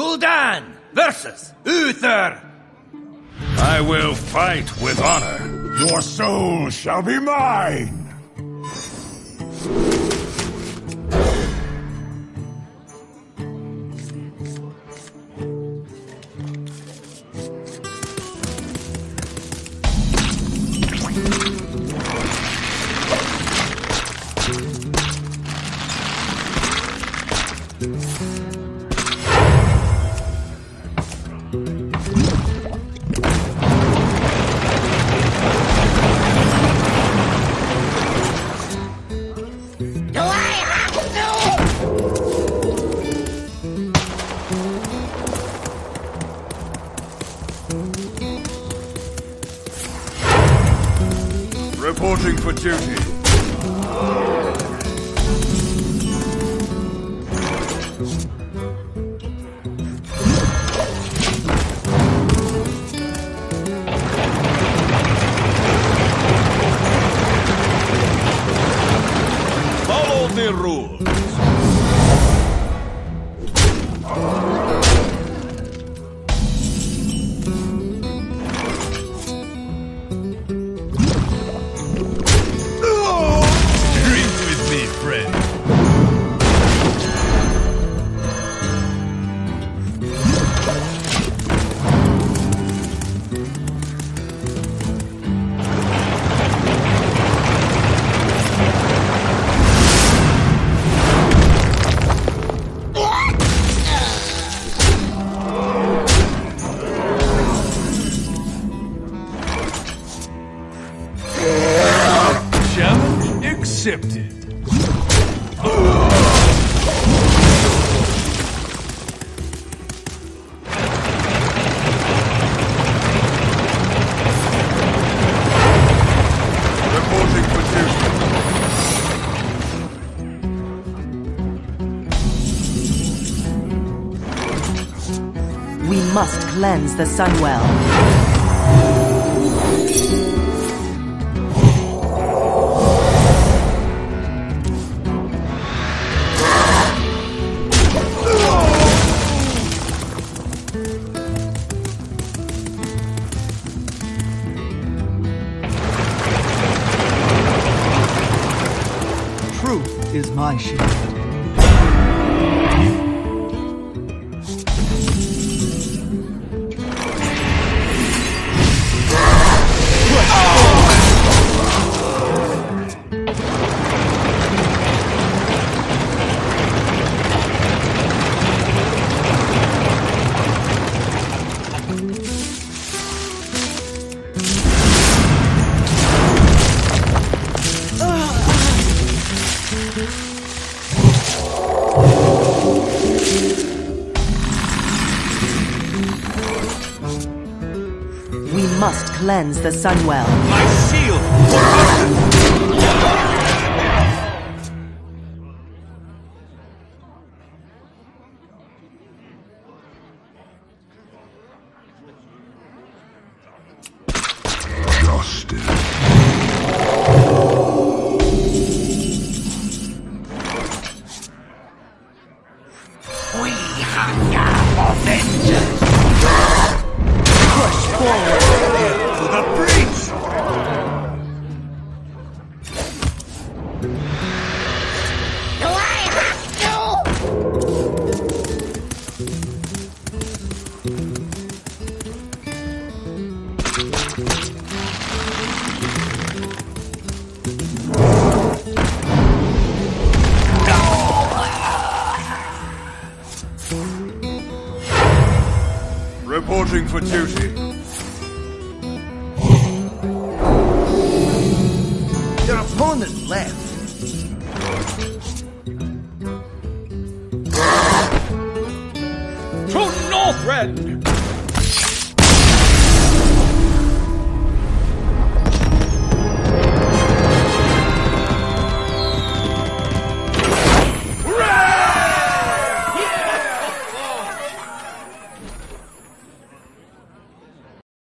Gul'dan versus Uther. I will fight with honor. Your soul shall be mine! Reporting for duty. Must cleanse the Sunwell. Truth is my shield. We must cleanse the Sunwell. My shield! Justice. We hunger for vengeance. To the breach! Reporting for duty. Your opponent left. To Northrend!